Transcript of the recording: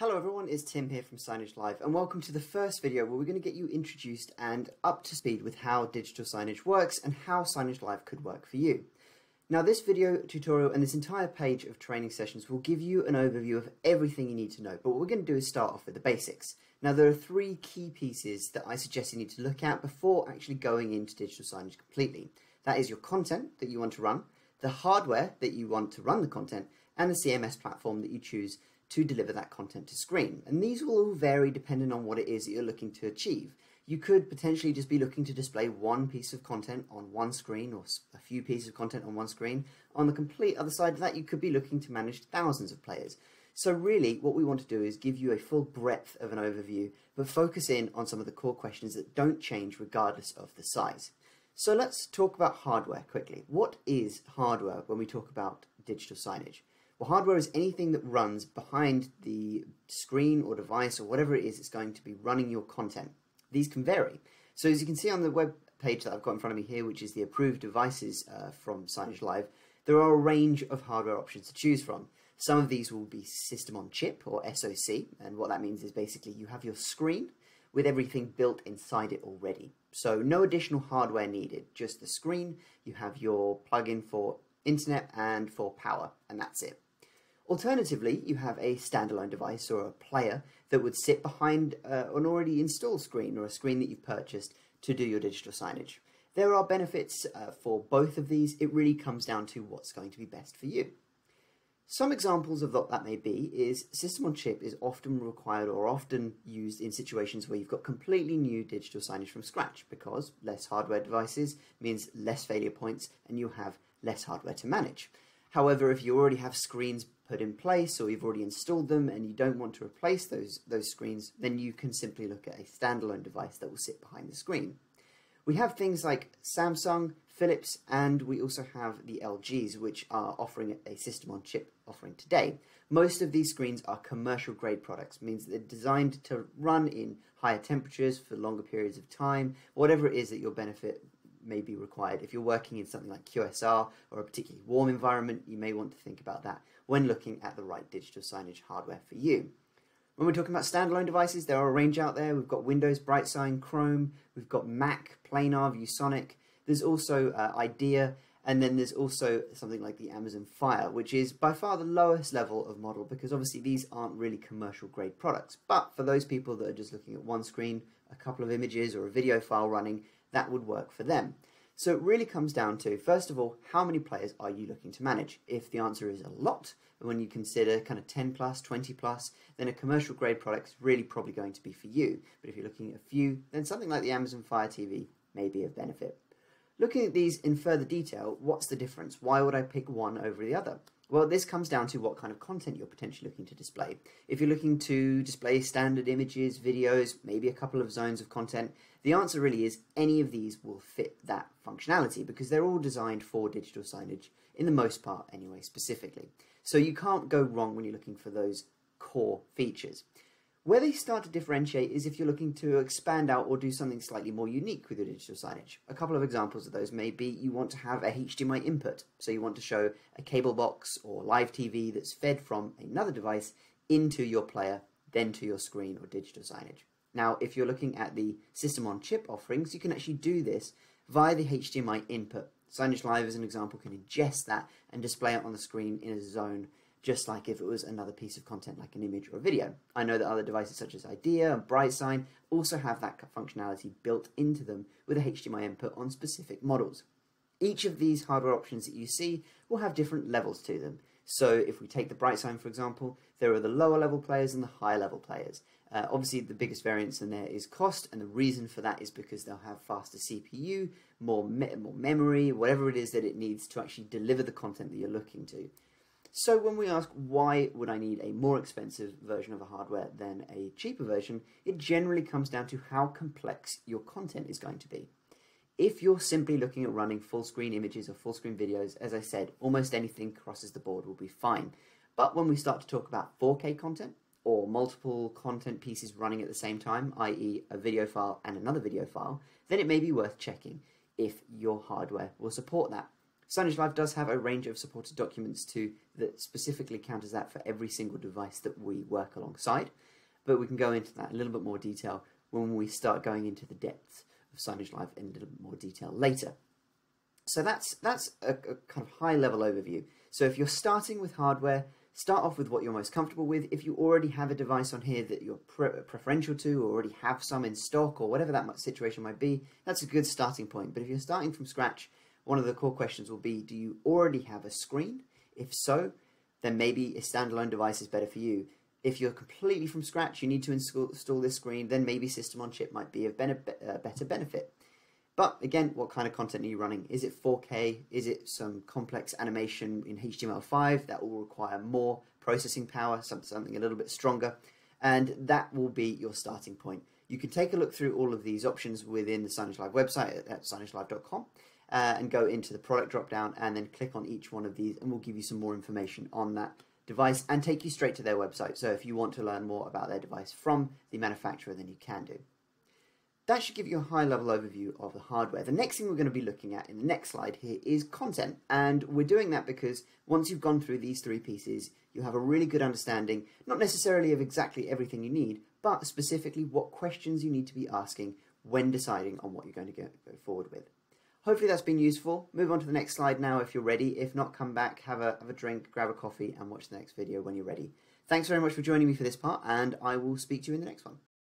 Hello everyone, it's Tim here from Signagelive and welcome to the first video where we're going to get you introduced and up to speed with how digital signage works and how Signagelive could work for you. Now this video tutorial and this entire page of training sessions will give you an overview of everything you need to know but what we're going to do is start off with the basics. Now there are three key pieces that I suggest you need to look at before actually going into digital signage completely. That is your content that you want to run, the hardware that you want to run the content and the CMS platform that you choose to deliver that content to screen. And these will all vary depending on what it is that you're looking to achieve. You could potentially just be looking to display one piece of content on one screen or a few pieces of content on one screen. On the complete other side of that, you could be looking to manage thousands of players. So really, what we want to do is give you a full breadth of an overview, but focus in on some of the core questions that don't change regardless of the size. So let's talk about hardware quickly. What is hardware when we talk about digital signage? Well, hardware is anything that runs behind the screen or device or whatever it is that's going to be running your content. These can vary. So as you can see on the web page that I've got in front of me here, which is the approved devices uh, from Signagelive, there are a range of hardware options to choose from. Some of these will be system on chip or SoC, and what that means is basically you have your screen with everything built inside it already. So no additional hardware needed, just the screen, you have your plug-in for internet and for power, and that's it. Alternatively, you have a standalone device or a player that would sit behind uh, an already installed screen or a screen that you've purchased to do your digital signage. There are benefits uh, for both of these. It really comes down to what's going to be best for you. Some examples of what that may be is system on chip is often required or often used in situations where you've got completely new digital signage from scratch because less hardware devices means less failure points and you have less hardware to manage. However, if you already have screens put in place or you've already installed them and you don't want to replace those, those screens, then you can simply look at a standalone device that will sit behind the screen. We have things like Samsung, Philips, and we also have the LGs, which are offering a system on chip offering today. Most of these screens are commercial grade products, means they're designed to run in higher temperatures for longer periods of time, whatever it is that your benefit may be required. If you're working in something like QSR or a particularly warm environment, you may want to think about that when looking at the right digital signage hardware for you. When we're talking about standalone devices, there are a range out there. We've got Windows, BrightSign, Chrome, we've got Mac, Planar, ViewSonic. There's also uh, IAdea, and then there's also something like the Amazon Fire, which is by far the lowest level of model because obviously these aren't really commercial grade products. But for those people that are just looking at one screen, a couple of images, or a video file running, that would work for them. So it really comes down to, first of all, how many players are you looking to manage? If the answer is a lot, and when you consider kind of 10 plus, 20 plus, then a commercial grade product is really probably going to be for you. But if you're looking at a few, then something like the Amazon Fire TV may be of benefit. Looking at these in further detail, what's the difference? Why would I pick one over the other? Well, this comes down to what kind of content you're potentially looking to display. If you're looking to display standard images, videos, maybe a couple of zones of content, the answer really is any of these will fit that functionality because they're all designed for digital signage, in the most part anyway, specifically. So you can't go wrong when you're looking for those core features. Where they start to differentiate is if you're looking to expand out or do something slightly more unique with your digital signage. A couple of examples of those may be you want to have a HDMI input, so you want to show a cable box or live TV that's fed from another device into your player, then to your screen or digital signage. Now, if you're looking at the system on chip offerings, you can actually do this via the HDMI input. Signagelive, as an example, can ingest that and display it on the screen in a zone just like if it was another piece of content like an image or a video. I know that other devices such as IAdea and BrightSign also have that functionality built into them with a HDMI input on specific models. Each of these hardware options that you see will have different levels to them. So if we take the BrightSign for example, there are the lower level players and the higher level players. Uh, obviously the biggest variance in there is cost and the reason for that is because they'll have faster CPU, more, me more memory, whatever it is that it needs to actually deliver the content that you're looking to. So when we ask why would I need a more expensive version of a hardware than a cheaper version, it generally comes down to how complex your content is going to be. If you're simply looking at running full screen images or full screen videos, as I said, almost anything crosses the board will be fine. But when we start to talk about 4K content or multiple content pieces running at the same time, i.e. a video file and another video file, then it may be worth checking if your hardware will support that. Signagelive does have a range of supported documents too that specifically counters that for every single device that we work alongside, but we can go into that in a little bit more detail when we start going into the depths of Signagelive in a little bit more detail later. So that's that's a, a kind of high level overview. So if you're starting with hardware, start off with what you're most comfortable with. If you already have a device on here that you're pre preferential to, or already have some in stock, or whatever that situation might be, that's a good starting point. But if you're starting from scratch, one of the core questions will be, do you already have a screen? If so, then maybe a standalone device is better for you. If you're completely from scratch, you need to install, this screen, then maybe system on chip might be a uh, better benefit. But again, what kind of content are you running? Is it 4K? Is it some complex animation in HTML5 that will require more processing power, something a little bit stronger? And that will be your starting point. You can take a look through all of these options within the Signagelive website at signagelive.com uh, and go into the product drop down and then click on each one of these and we'll give you some more information on that device and take you straight to their website. So if you want to learn more about their device from the manufacturer, then you can do. That should give you a high level overview of the hardware. The next thing we're going to be looking at in the next slide here is content. And we're doing that because once you've gone through these three pieces, you have a really good understanding, not necessarily of exactly everything you need, but specifically what questions you need to be asking when deciding on what you're going to go, go forward with. Hopefully that's been useful. Move on to the next slide now if you're ready. If not, come back, have a, have a drink, grab a coffee, and watch the next video when you're ready. Thanks very much for joining me for this part, and I will speak to you in the next one.